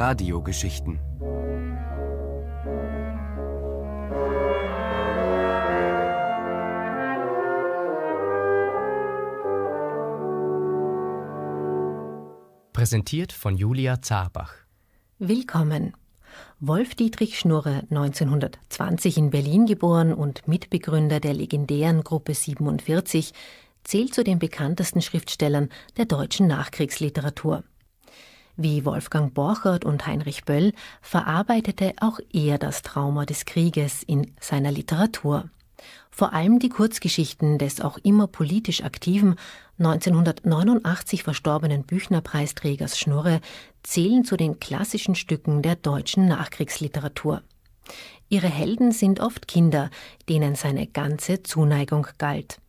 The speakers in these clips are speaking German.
Radiogeschichten. Präsentiert von Julia Zarbach. Willkommen. Wolf Dietrich Schnurre, 1920 in Berlin geboren und Mitbegründer der legendären Gruppe 47, zählt zu den bekanntesten Schriftstellern der deutschen Nachkriegsliteratur. Wie Wolfgang Borchert und Heinrich Böll verarbeitete auch er das Trauma des Krieges in seiner Literatur. Vor allem die Kurzgeschichten des auch immer politisch aktiven, 1989 verstorbenen Büchnerpreisträgers Schnurre zählen zu den klassischen Stücken der deutschen Nachkriegsliteratur. Ihre Helden sind oft Kinder, denen seine ganze Zuneigung galt.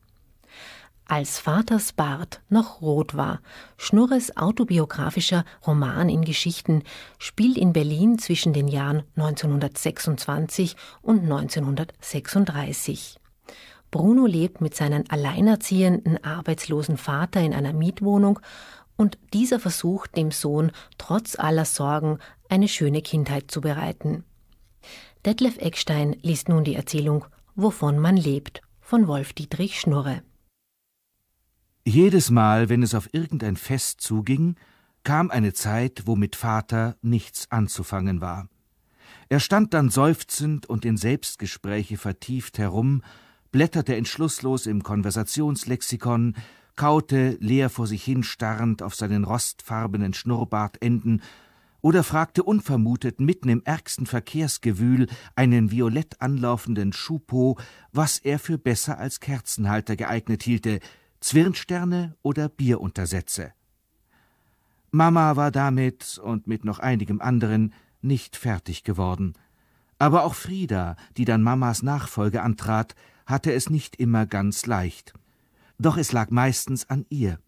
Als Vaters Bart noch rot war, Schnurres autobiografischer Roman in Geschichten spielt in Berlin zwischen den Jahren 1926 und 1936. Bruno lebt mit seinem alleinerziehenden, arbeitslosen Vater in einer Mietwohnung und dieser versucht dem Sohn trotz aller Sorgen eine schöne Kindheit zu bereiten. Detlef Eckstein liest nun die Erzählung Wovon man lebt von Wolf Dietrich Schnurre. Jedes Mal, wenn es auf irgendein Fest zuging, kam eine Zeit, wo mit Vater nichts anzufangen war. Er stand dann seufzend und in Selbstgespräche vertieft herum, blätterte entschlusslos im Konversationslexikon, kaute leer vor sich hin starrend auf seinen rostfarbenen Schnurrbartenden oder fragte unvermutet mitten im ärgsten Verkehrsgewühl einen violett anlaufenden Schupo, was er für besser als Kerzenhalter geeignet hielte, Zwirnsterne oder Bieruntersätze. Mama war damit und mit noch einigem anderen nicht fertig geworden. Aber auch Frieda, die dann Mamas Nachfolge antrat, hatte es nicht immer ganz leicht. Doch es lag meistens an ihr.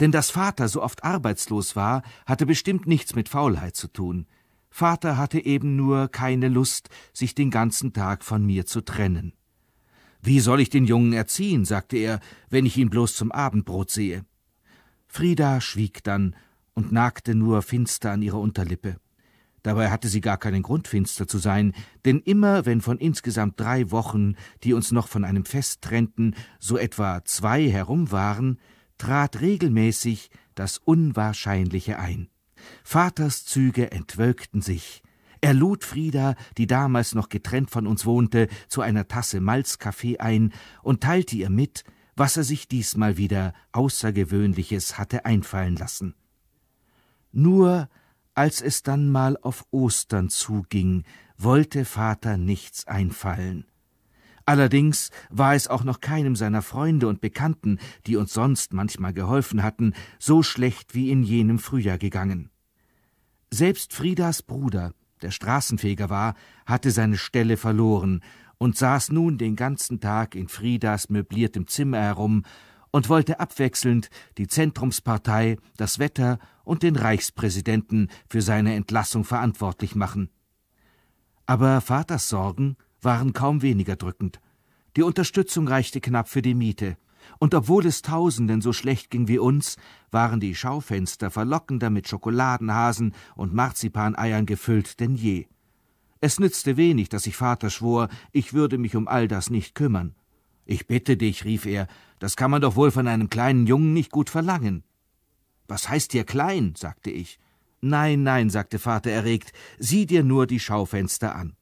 Denn dass Vater so oft arbeitslos war, hatte bestimmt nichts mit Faulheit zu tun. Vater hatte eben nur keine Lust, sich den ganzen Tag von mir zu trennen. Wie soll ich den Jungen erziehen, sagte er, wenn ich ihn bloß zum Abendbrot sehe. Frieda schwieg dann und nagte nur finster an ihrer Unterlippe. Dabei hatte sie gar keinen Grund, finster zu sein, denn immer, wenn von insgesamt drei Wochen, die uns noch von einem Fest trennten, so etwa zwei herum waren, trat regelmäßig das Unwahrscheinliche ein. Vaters Züge entwölkten sich, er lud Frieda, die damals noch getrennt von uns wohnte, zu einer Tasse Malzkaffee ein und teilte ihr mit, was er sich diesmal wieder Außergewöhnliches hatte einfallen lassen. Nur als es dann mal auf Ostern zuging, wollte Vater nichts einfallen. Allerdings war es auch noch keinem seiner Freunde und Bekannten, die uns sonst manchmal geholfen hatten, so schlecht wie in jenem Frühjahr gegangen. Selbst Friedas Bruder, der Straßenfeger war, hatte seine Stelle verloren und saß nun den ganzen Tag in Friedas möbliertem Zimmer herum und wollte abwechselnd die Zentrumspartei, das Wetter und den Reichspräsidenten für seine Entlassung verantwortlich machen. Aber Vaters Sorgen waren kaum weniger drückend. Die Unterstützung reichte knapp für die Miete, und obwohl es Tausenden so schlecht ging wie uns, waren die Schaufenster verlockender mit Schokoladenhasen und Marzipaneiern gefüllt denn je. Es nützte wenig, dass ich Vater schwor, ich würde mich um all das nicht kümmern. Ich bitte dich, rief er, das kann man doch wohl von einem kleinen Jungen nicht gut verlangen. Was heißt hier klein? sagte ich. Nein, nein, sagte Vater erregt, sieh dir nur die Schaufenster an.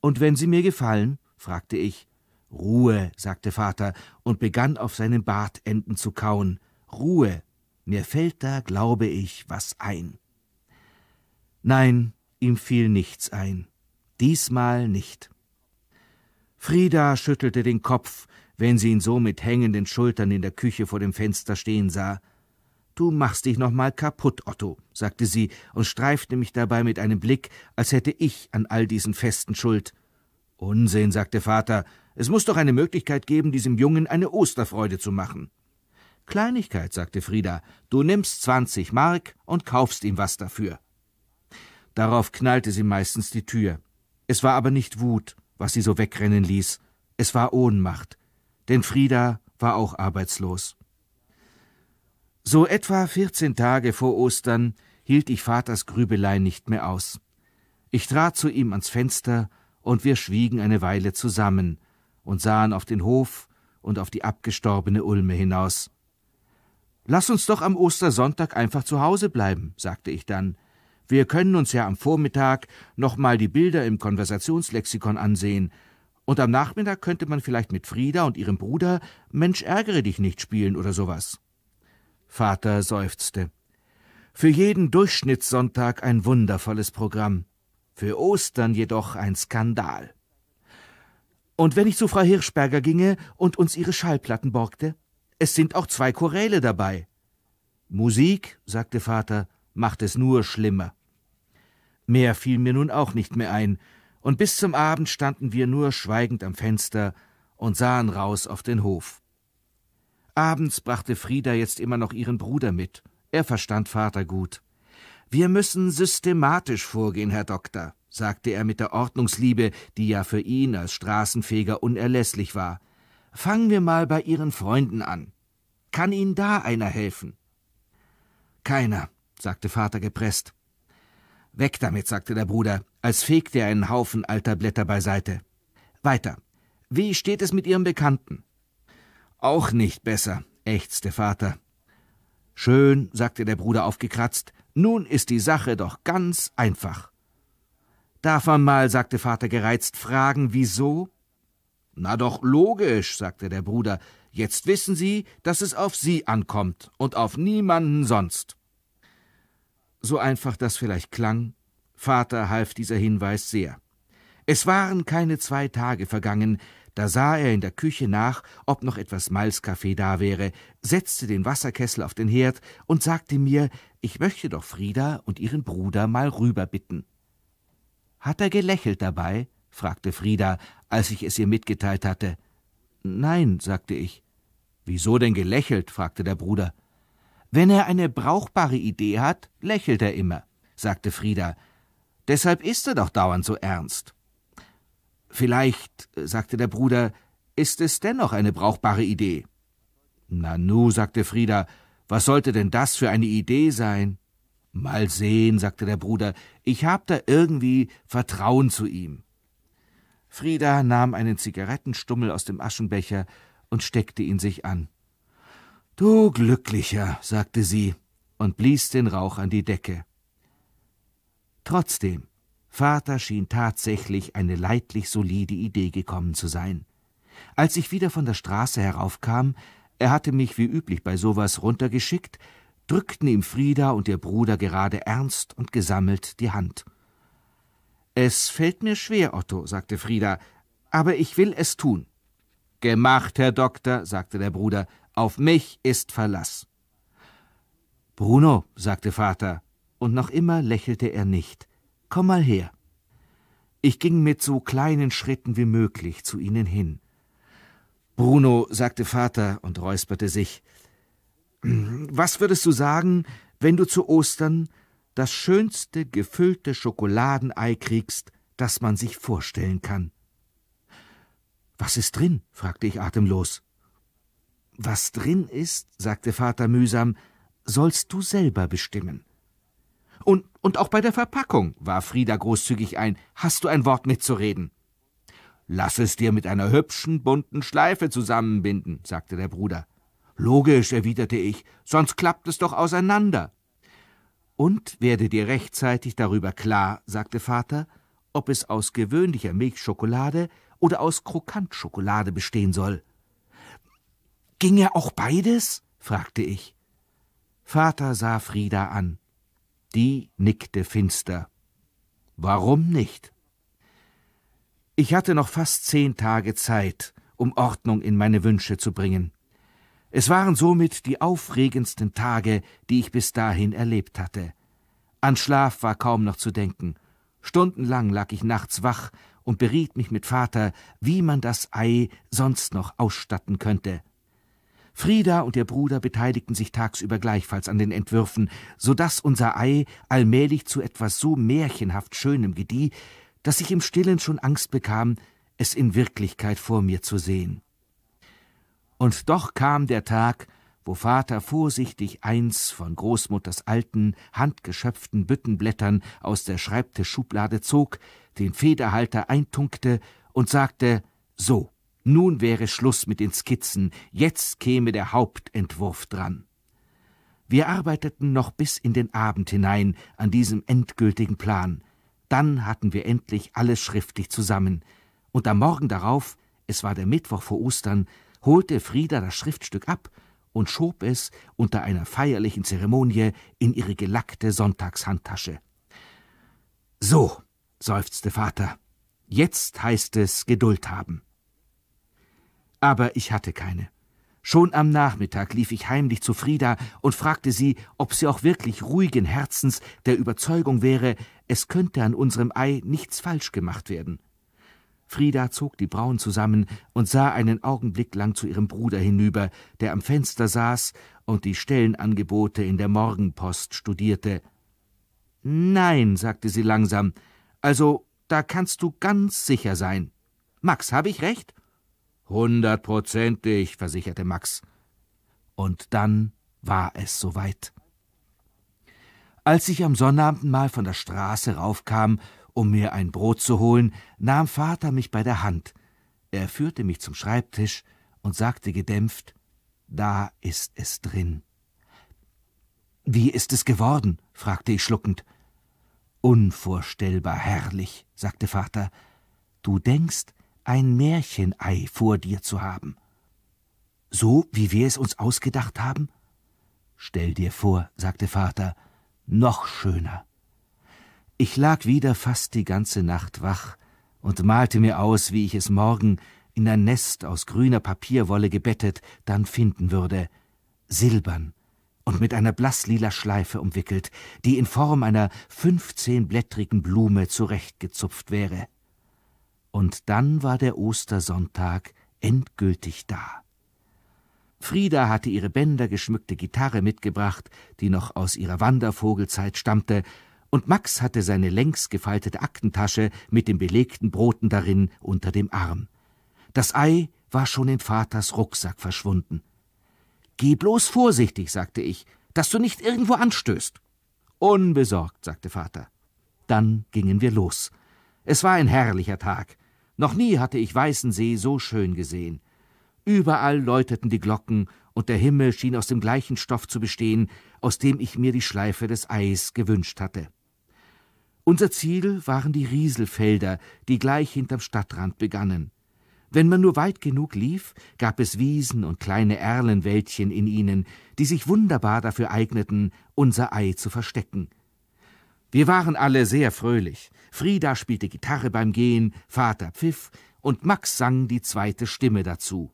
Und wenn sie mir gefallen? fragte ich. Ruhe, sagte Vater und begann auf seinen Bartenden zu kauen. Ruhe. Mir fällt da, glaube ich, was ein. Nein, ihm fiel nichts ein. Diesmal nicht. Frieda schüttelte den Kopf, wenn sie ihn so mit hängenden Schultern in der Küche vor dem Fenster stehen sah. Du machst dich noch mal kaputt, Otto, sagte sie und streifte mich dabei mit einem Blick, als hätte ich an all diesen Festen Schuld. Unsinn, sagte Vater, es muss doch eine Möglichkeit geben, diesem Jungen eine Osterfreude zu machen. Kleinigkeit, sagte Frieda, du nimmst zwanzig Mark und kaufst ihm was dafür. Darauf knallte sie meistens die Tür. Es war aber nicht Wut, was sie so wegrennen ließ, es war Ohnmacht, denn Frieda war auch arbeitslos. So etwa vierzehn Tage vor Ostern hielt ich Vaters Grübeleien nicht mehr aus. Ich trat zu ihm ans Fenster, und wir schwiegen eine Weile zusammen und sahen auf den Hof und auf die abgestorbene Ulme hinaus. Lass uns doch am Ostersonntag einfach zu Hause bleiben, sagte ich dann. Wir können uns ja am Vormittag noch mal die Bilder im Konversationslexikon ansehen, und am Nachmittag könnte man vielleicht mit Frieda und ihrem Bruder Mensch ärgere dich nicht spielen oder sowas. Vater seufzte. Für jeden Durchschnittssonntag ein wundervolles Programm, für Ostern jedoch ein Skandal. Und wenn ich zu Frau Hirschberger ginge und uns ihre Schallplatten borgte? Es sind auch zwei Choräle dabei. Musik, sagte Vater, macht es nur schlimmer. Mehr fiel mir nun auch nicht mehr ein, und bis zum Abend standen wir nur schweigend am Fenster und sahen raus auf den Hof. Abends brachte Frieda jetzt immer noch ihren Bruder mit. Er verstand Vater gut. Wir müssen systematisch vorgehen, Herr Doktor, sagte er mit der Ordnungsliebe, die ja für ihn als Straßenfeger unerlässlich war. Fangen wir mal bei Ihren Freunden an. Kann Ihnen da einer helfen? Keiner, sagte Vater gepresst. Weg damit, sagte der Bruder, als fegte er einen Haufen alter Blätter beiseite. Weiter. Wie steht es mit Ihrem Bekannten? Auch nicht besser, ächzte Vater. Schön, sagte der Bruder aufgekratzt, nun ist die Sache doch ganz einfach. Darf man mal, sagte Vater gereizt, fragen, wieso? Na doch logisch, sagte der Bruder, jetzt wissen Sie, dass es auf Sie ankommt und auf niemanden sonst. So einfach das vielleicht klang, Vater half dieser Hinweis sehr. Es waren keine zwei Tage vergangen, da sah er in der Küche nach, ob noch etwas Malzkaffee da wäre, setzte den Wasserkessel auf den Herd und sagte mir, ich möchte doch Frieda und ihren Bruder mal rüber bitten. Hat er gelächelt dabei? fragte Frieda, als ich es ihr mitgeteilt hatte. Nein, sagte ich. Wieso denn gelächelt? fragte der Bruder. Wenn er eine brauchbare Idee hat, lächelt er immer, sagte Frieda. Deshalb ist er doch dauernd so ernst. Vielleicht, sagte der Bruder, ist es dennoch eine brauchbare Idee. Nanu, sagte Frieda, was sollte denn das für eine Idee sein? Mal sehen, sagte der Bruder, ich hab da irgendwie Vertrauen zu ihm. Frieda nahm einen Zigarettenstummel aus dem Aschenbecher und steckte ihn sich an. Du Glücklicher, sagte sie und blies den Rauch an die Decke. Trotzdem, Vater schien tatsächlich eine leidlich solide Idee gekommen zu sein. Als ich wieder von der Straße heraufkam, er hatte mich wie üblich bei sowas runtergeschickt, drückten ihm Frieda und ihr Bruder gerade ernst und gesammelt die Hand. Es fällt mir schwer, Otto, sagte Frieda, aber ich will es tun. Gemacht, Herr Doktor, sagte der Bruder, auf mich ist Verlass. Bruno, sagte Vater, und noch immer lächelte er nicht. Komm mal her. Ich ging mit so kleinen Schritten wie möglich zu ihnen hin. Bruno, sagte Vater und räusperte sich, was würdest du sagen, wenn du zu Ostern das schönste gefüllte Schokoladenei kriegst, das man sich vorstellen kann? Was ist drin? fragte ich atemlos. Was drin ist, sagte Vater mühsam, sollst du selber bestimmen. Und, und auch bei der Verpackung, warf Frieda großzügig ein, hast du ein Wort mitzureden. Lass es dir mit einer hübschen, bunten Schleife zusammenbinden, sagte der Bruder. Logisch, erwiderte ich, sonst klappt es doch auseinander. Und werde dir rechtzeitig darüber klar, sagte Vater, ob es aus gewöhnlicher Milchschokolade oder aus Krokantschokolade bestehen soll. Ginge auch beides? fragte ich. Vater sah Frieda an. Die nickte finster. Warum nicht? Ich hatte noch fast zehn Tage Zeit, um Ordnung in meine Wünsche zu bringen. Es waren somit die aufregendsten Tage, die ich bis dahin erlebt hatte. An Schlaf war kaum noch zu denken. Stundenlang lag ich nachts wach und beriet mich mit Vater, wie man das Ei sonst noch ausstatten könnte. Frieda und ihr Bruder beteiligten sich tagsüber gleichfalls an den Entwürfen, so dass unser Ei allmählich zu etwas so märchenhaft Schönem gedieh, dass ich im Stillen schon Angst bekam, es in Wirklichkeit vor mir zu sehen. Und doch kam der Tag, wo Vater vorsichtig eins von Großmutters alten, handgeschöpften Büttenblättern aus der Schreibtischschublade zog, den Federhalter eintunkte und sagte So, nun wäre Schluss mit den Skizzen, jetzt käme der Hauptentwurf dran. Wir arbeiteten noch bis in den Abend hinein an diesem endgültigen Plan. Dann hatten wir endlich alles schriftlich zusammen. Und am Morgen darauf, es war der Mittwoch vor Ostern, holte Frieda das Schriftstück ab und schob es unter einer feierlichen Zeremonie in ihre gelackte Sonntagshandtasche. So, seufzte Vater, jetzt heißt es Geduld haben. Aber ich hatte keine. Schon am Nachmittag lief ich heimlich zu Frieda und fragte sie, ob sie auch wirklich ruhigen Herzens der Überzeugung wäre, es könnte an unserem Ei nichts falsch gemacht werden. Frieda zog die Brauen zusammen und sah einen Augenblick lang zu ihrem Bruder hinüber, der am Fenster saß und die Stellenangebote in der Morgenpost studierte. Nein, sagte sie langsam, also da kannst du ganz sicher sein. Max, habe ich recht? Hundertprozentig, versicherte Max. Und dann war es soweit. Als ich am Sonnabend mal von der Straße raufkam, um mir ein Brot zu holen, nahm Vater mich bei der Hand. Er führte mich zum Schreibtisch und sagte gedämpft Da ist es drin. Wie ist es geworden? fragte ich schluckend. Unvorstellbar herrlich, sagte Vater. Du denkst, ein Märchenei vor dir zu haben. So, wie wir es uns ausgedacht haben? Stell dir vor, sagte Vater, noch schöner. Ich lag wieder fast die ganze Nacht wach und malte mir aus, wie ich es morgen in ein Nest aus grüner Papierwolle gebettet dann finden würde, silbern und mit einer blaßlila Schleife umwickelt, die in Form einer fünfzehnblättrigen Blume zurechtgezupft wäre. Und dann war der Ostersonntag endgültig da. Frieda hatte ihre bändergeschmückte Gitarre mitgebracht, die noch aus ihrer Wandervogelzeit stammte, und Max hatte seine längs gefaltete Aktentasche mit den belegten Broten darin unter dem Arm. Das Ei war schon in Vaters Rucksack verschwunden. Geh bloß vorsichtig, sagte ich, dass du nicht irgendwo anstößt. Unbesorgt, sagte Vater. Dann gingen wir los. Es war ein herrlicher Tag. Noch nie hatte ich Weißensee so schön gesehen. Überall läuteten die Glocken, und der Himmel schien aus dem gleichen Stoff zu bestehen, aus dem ich mir die Schleife des Eis gewünscht hatte. Unser Ziel waren die Rieselfelder, die gleich hinterm Stadtrand begannen. Wenn man nur weit genug lief, gab es Wiesen und kleine Erlenwäldchen in ihnen, die sich wunderbar dafür eigneten, unser Ei zu verstecken. Wir waren alle sehr fröhlich. Frieda spielte Gitarre beim Gehen, Vater pfiff und Max sang die zweite Stimme dazu.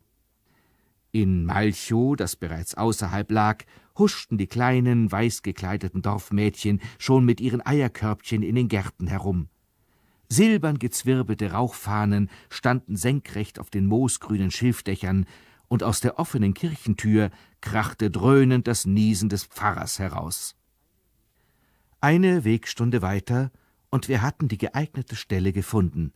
In Malchow, das bereits außerhalb lag, huschten die kleinen, weißgekleideten Dorfmädchen schon mit ihren Eierkörbchen in den Gärten herum. Silbern gezwirbelte Rauchfahnen standen senkrecht auf den moosgrünen Schilfdächern, und aus der offenen Kirchentür krachte dröhnend das Niesen des Pfarrers heraus. Eine Wegstunde weiter und wir hatten die geeignete Stelle gefunden.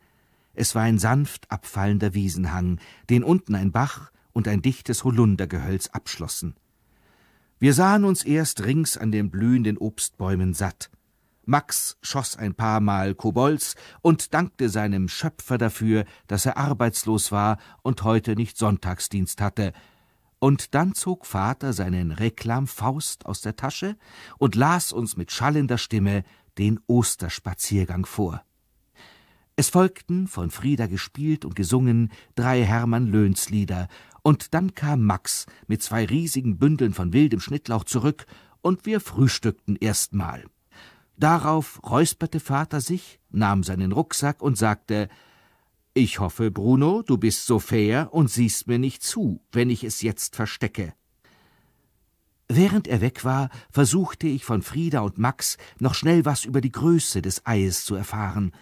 Es war ein sanft abfallender Wiesenhang, den unten ein Bach und ein dichtes Holundergehölz abschlossen. Wir sahen uns erst rings an den blühenden Obstbäumen satt. Max schoss ein paar Mal Kobolds und dankte seinem Schöpfer dafür, dass er arbeitslos war und heute nicht Sonntagsdienst hatte. Und dann zog Vater seinen Reklamfaust aus der Tasche und las uns mit schallender Stimme den Osterspaziergang vor. Es folgten, von Frieda gespielt und gesungen, drei Hermann Löhns Lieder, und dann kam Max mit zwei riesigen Bündeln von wildem Schnittlauch zurück, und wir frühstückten erstmal. Darauf räusperte Vater sich, nahm seinen Rucksack und sagte Ich hoffe, Bruno, du bist so fair und siehst mir nicht zu, wenn ich es jetzt verstecke. Während er weg war, versuchte ich von Frieda und Max noch schnell was über die Größe des Eies zu erfahren.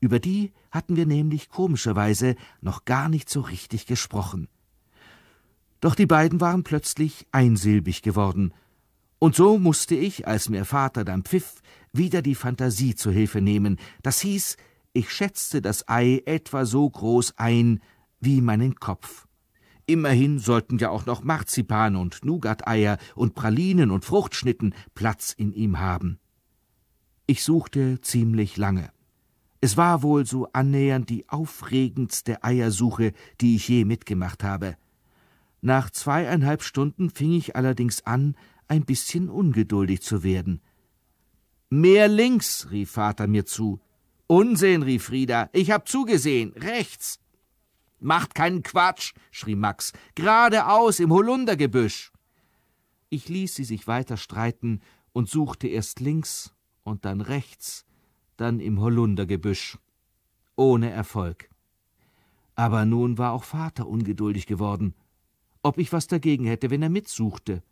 Über die hatten wir nämlich komischerweise noch gar nicht so richtig gesprochen. Doch die beiden waren plötzlich einsilbig geworden, und so musste ich, als mir Vater dann pfiff, wieder die Fantasie zu Hilfe nehmen. Das hieß, ich schätzte das Ei etwa so groß ein wie meinen Kopf. Immerhin sollten ja auch noch Marzipan und Nougat-Eier und Pralinen und Fruchtschnitten Platz in ihm haben. Ich suchte ziemlich lange. Es war wohl so annähernd die aufregendste Eiersuche, die ich je mitgemacht habe. Nach zweieinhalb Stunden fing ich allerdings an, ein bisschen ungeduldig zu werden. Mehr links, rief Vater mir zu. Unsinn, rief Frieda. Ich hab zugesehen. Rechts. Macht keinen Quatsch, schrie Max. Geradeaus im Holundergebüsch. Ich ließ sie sich weiter streiten und suchte erst links und dann rechts, dann im Holundergebüsch. Ohne Erfolg. Aber nun war auch Vater ungeduldig geworden. Ob ich was dagegen hätte, wenn er mitsuchte?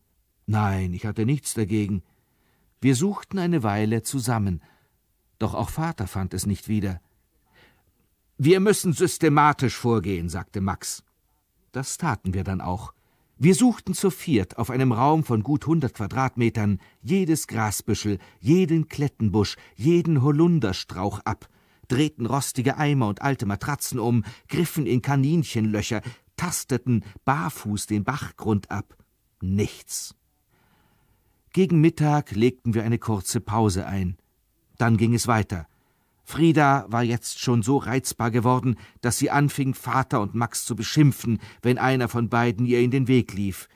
Nein, ich hatte nichts dagegen. Wir suchten eine Weile zusammen, doch auch Vater fand es nicht wieder. Wir müssen systematisch vorgehen, sagte Max. Das taten wir dann auch. Wir suchten zu viert auf einem Raum von gut hundert Quadratmetern jedes Grasbüschel, jeden Klettenbusch, jeden Holunderstrauch ab, drehten rostige Eimer und alte Matratzen um, griffen in Kaninchenlöcher, tasteten barfuß den Bachgrund ab. Nichts. Gegen Mittag legten wir eine kurze Pause ein. Dann ging es weiter. Frieda war jetzt schon so reizbar geworden, dass sie anfing, Vater und Max zu beschimpfen, wenn einer von beiden ihr in den Weg lief.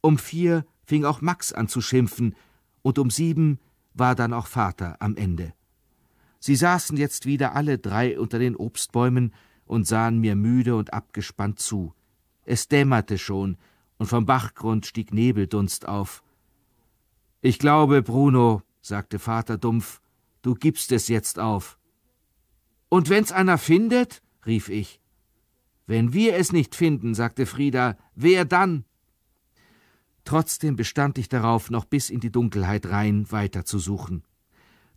Um vier fing auch Max an zu schimpfen, und um sieben war dann auch Vater am Ende. Sie saßen jetzt wieder alle drei unter den Obstbäumen und sahen mir müde und abgespannt zu. Es dämmerte schon, und vom Bachgrund stieg Nebeldunst auf. Ich glaube, Bruno, sagte Vater dumpf, du gibst es jetzt auf. Und wenn's einer findet? rief ich. Wenn wir es nicht finden, sagte Frieda, wer dann? Trotzdem bestand ich darauf, noch bis in die Dunkelheit rein weiterzusuchen.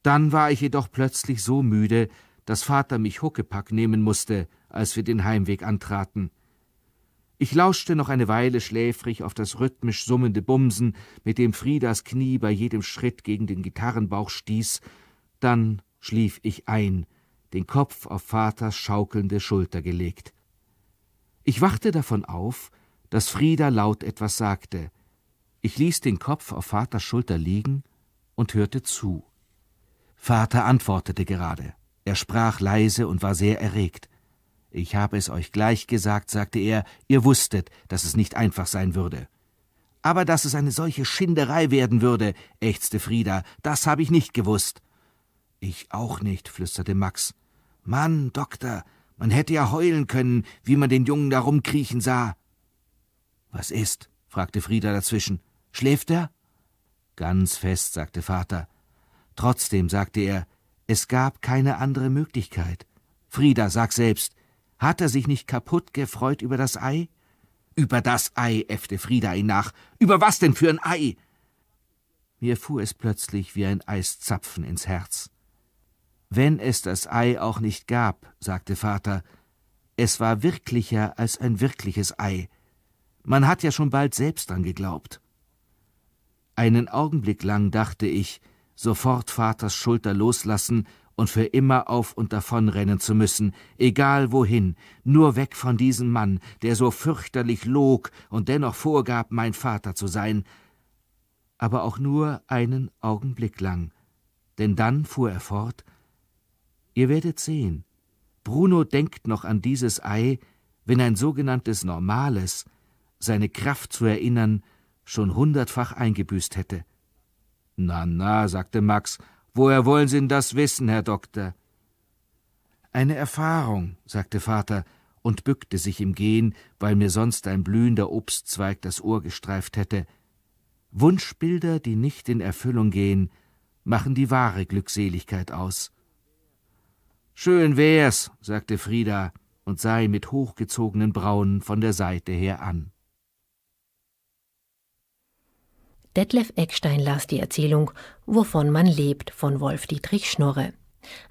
Dann war ich jedoch plötzlich so müde, dass Vater mich Huckepack nehmen musste, als wir den Heimweg antraten. Ich lauschte noch eine Weile schläfrig auf das rhythmisch summende Bumsen, mit dem Friedas Knie bei jedem Schritt gegen den Gitarrenbauch stieß, dann schlief ich ein, den Kopf auf Vaters schaukelnde Schulter gelegt. Ich wachte davon auf, dass Frieda laut etwas sagte. Ich ließ den Kopf auf Vaters Schulter liegen und hörte zu. Vater antwortete gerade. Er sprach leise und war sehr erregt. Ich habe es euch gleich gesagt, sagte er, ihr wusstet, dass es nicht einfach sein würde. Aber dass es eine solche Schinderei werden würde, ächzte Frieda, das habe ich nicht gewusst. Ich auch nicht, flüsterte Max. Mann, Doktor, man hätte ja heulen können, wie man den Jungen da rumkriechen sah. Was ist? fragte Frieda dazwischen. Schläft er? Ganz fest, sagte Vater. Trotzdem, sagte er, es gab keine andere Möglichkeit. Frieda, sag selbst, hat er sich nicht kaputt gefreut über das Ei? Über das Ei, äffte Frieda ihn nach. Über was denn für ein Ei? Mir fuhr es plötzlich wie ein Eiszapfen ins Herz. Wenn es das Ei auch nicht gab, sagte Vater, es war wirklicher als ein wirkliches Ei. Man hat ja schon bald selbst dran geglaubt. Einen Augenblick lang dachte ich, sofort Vaters Schulter loslassen und für immer auf und davon rennen zu müssen, egal wohin, nur weg von diesem Mann, der so fürchterlich log und dennoch vorgab, mein Vater zu sein. Aber auch nur einen Augenblick lang, denn dann fuhr er fort, Ihr werdet sehen, Bruno denkt noch an dieses Ei, wenn ein sogenanntes Normales seine Kraft zu erinnern schon hundertfach eingebüßt hätte. Na, na, sagte Max, woher wollen Sie denn das wissen, Herr Doktor? Eine Erfahrung, sagte Vater und bückte sich im Gehen, weil mir sonst ein blühender Obstzweig das Ohr gestreift hätte. Wunschbilder, die nicht in Erfüllung gehen, machen die wahre Glückseligkeit aus. Schön wär's, sagte Frieda und sah ihn mit hochgezogenen Brauen von der Seite her an. Detlef Eckstein las die Erzählung Wovon man lebt von Wolf Dietrich Schnorre.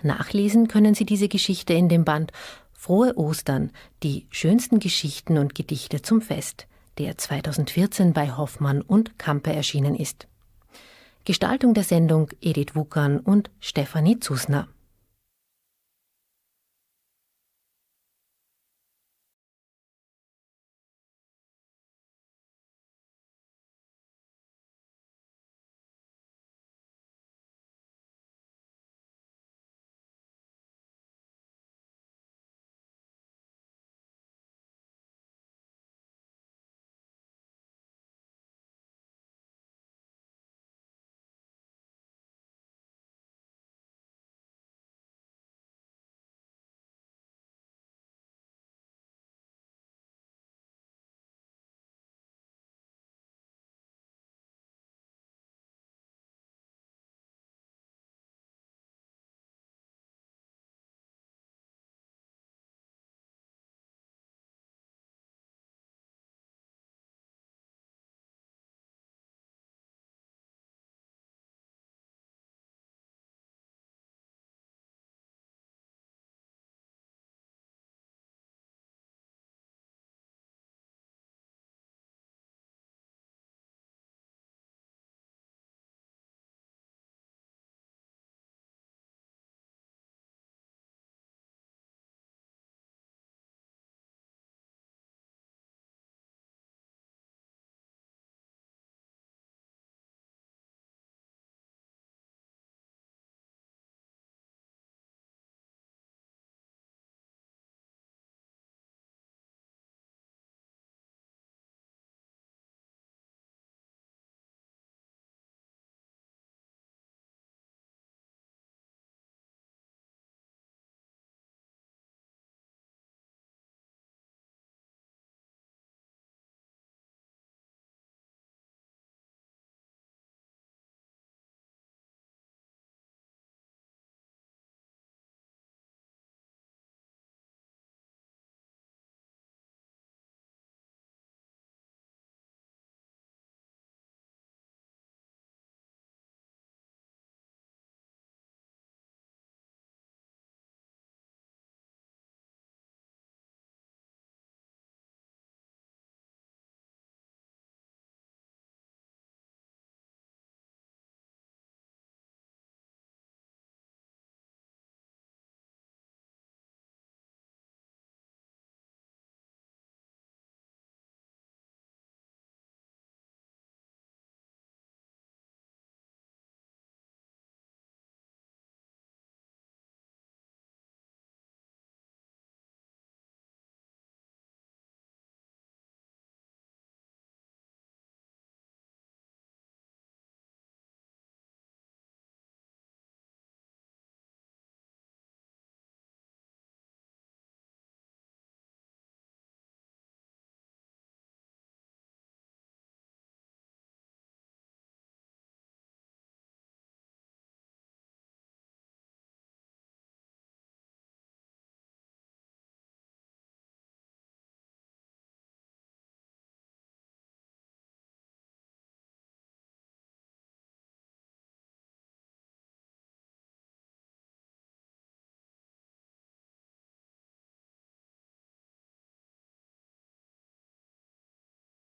Nachlesen können Sie diese Geschichte in dem Band Frohe Ostern, die schönsten Geschichten und Gedichte zum Fest, der 2014 bei Hoffmann und Kampe erschienen ist. Gestaltung der Sendung Edith Wuckern und Stefanie Zusner.